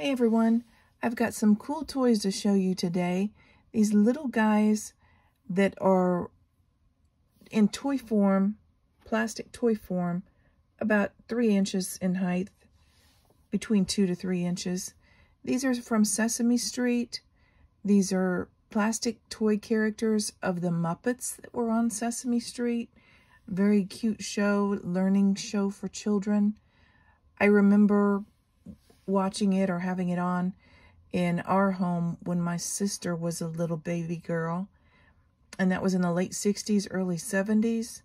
Hey everyone, I've got some cool toys to show you today. These little guys that are in toy form, plastic toy form, about three inches in height, between two to three inches. These are from Sesame Street. These are plastic toy characters of the Muppets that were on Sesame Street. Very cute show, learning show for children. I remember watching it or having it on in our home when my sister was a little baby girl. And that was in the late 60s, early 70s.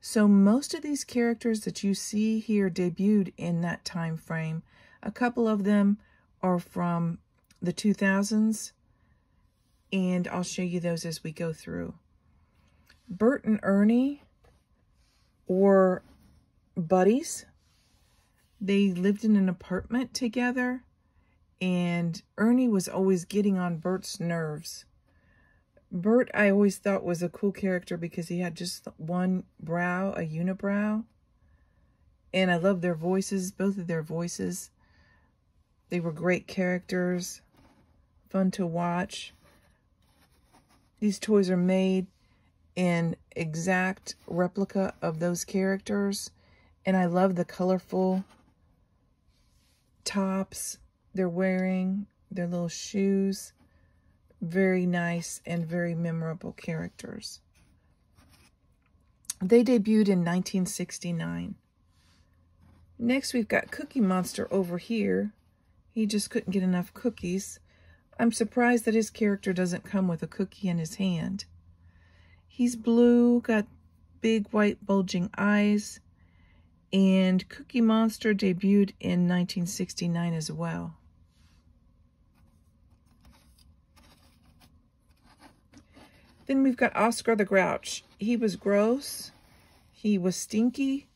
So most of these characters that you see here debuted in that time frame. A couple of them are from the 2000s. And I'll show you those as we go through. Bert and Ernie were buddies they lived in an apartment together, and Ernie was always getting on Bert's nerves. Bert, I always thought was a cool character because he had just one brow, a unibrow. And I love their voices, both of their voices. They were great characters, fun to watch. These toys are made in exact replica of those characters. And I love the colorful tops they're wearing, their little shoes. Very nice and very memorable characters. They debuted in 1969. Next, we've got Cookie Monster over here. He just couldn't get enough cookies. I'm surprised that his character doesn't come with a cookie in his hand. He's blue, got big white bulging eyes, and Cookie Monster debuted in 1969 as well. Then we've got Oscar the Grouch. He was gross. He was stinky.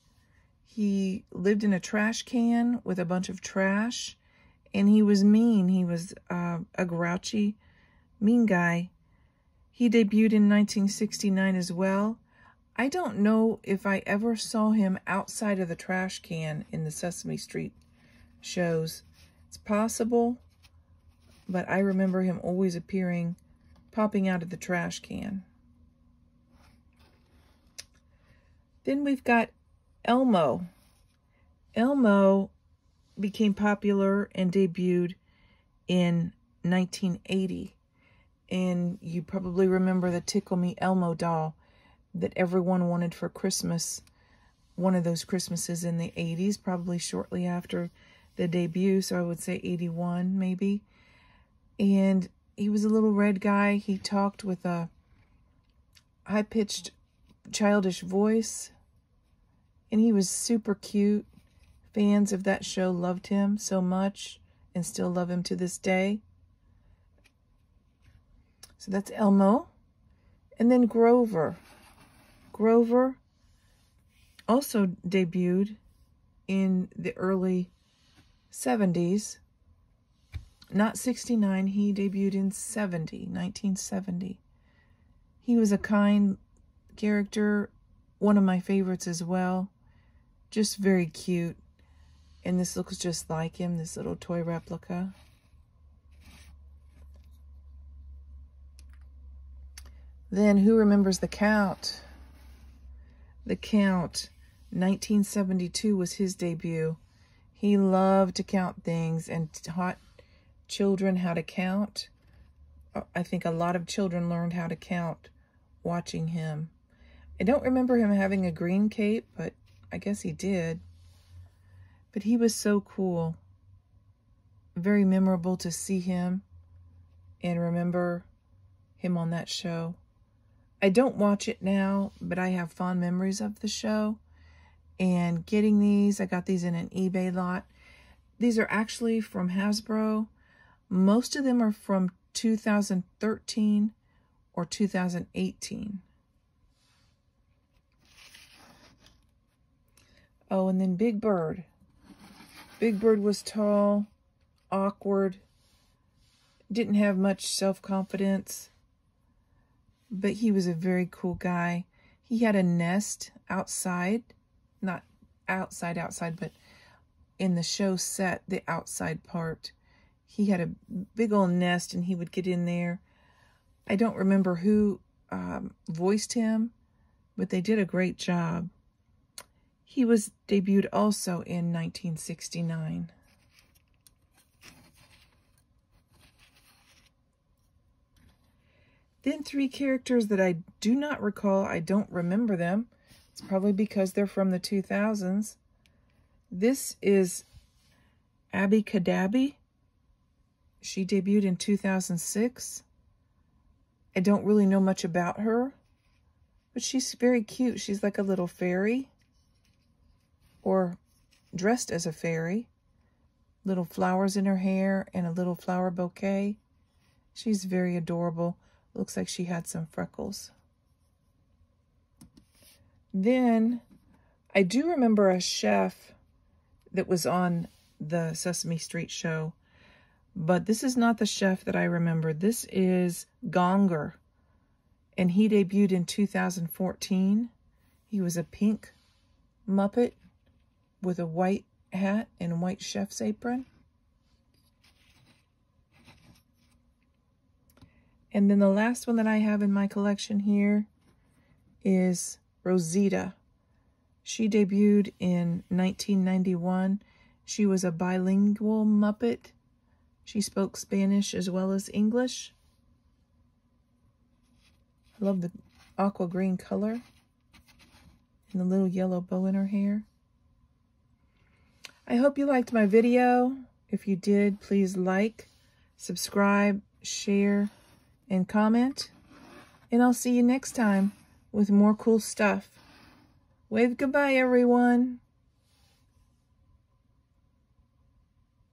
He lived in a trash can with a bunch of trash. And he was mean. He was uh, a grouchy, mean guy. He debuted in 1969 as well. I don't know if I ever saw him outside of the trash can in the Sesame Street shows. It's possible, but I remember him always appearing, popping out of the trash can. Then we've got Elmo. Elmo became popular and debuted in 1980. And you probably remember the Tickle Me Elmo doll that everyone wanted for Christmas, one of those Christmases in the 80s, probably shortly after the debut, so I would say 81 maybe. And he was a little red guy. He talked with a high-pitched childish voice, and he was super cute. Fans of that show loved him so much and still love him to this day. So that's Elmo. And then Grover. Grover also debuted in the early 70s. Not 69, he debuted in 70, 1970. He was a kind character, one of my favorites as well. Just very cute. And this looks just like him, this little toy replica. Then who remembers the Count? The Count, 1972 was his debut. He loved to count things and taught children how to count. Uh, I think a lot of children learned how to count watching him. I don't remember him having a green cape, but I guess he did. But he was so cool. Very memorable to see him and remember him on that show. I don't watch it now, but I have fond memories of the show. And getting these, I got these in an eBay lot. These are actually from Hasbro. Most of them are from 2013 or 2018. Oh, and then Big Bird. Big Bird was tall, awkward, didn't have much self-confidence but he was a very cool guy. He had a nest outside, not outside, outside, but in the show set, the outside part. he had a big old nest and he would get in there. I don't remember who um, voiced him, but they did a great job. He was debuted also in 1969. Then three characters that I do not recall. I don't remember them. It's probably because they're from the 2000s. This is Abby Cadabby. She debuted in 2006. I don't really know much about her, but she's very cute. She's like a little fairy or dressed as a fairy. Little flowers in her hair and a little flower bouquet. She's very adorable. Looks like she had some freckles. Then I do remember a chef that was on the Sesame Street show, but this is not the chef that I remember. This is Gonger, and he debuted in 2014. He was a pink Muppet with a white hat and white chef's apron. And then the last one that I have in my collection here is Rosita. She debuted in 1991. She was a bilingual Muppet. She spoke Spanish as well as English. I love the aqua green color and the little yellow bow in her hair. I hope you liked my video. If you did, please like, subscribe, share, and comment. And I'll see you next time with more cool stuff. Wave goodbye, everyone.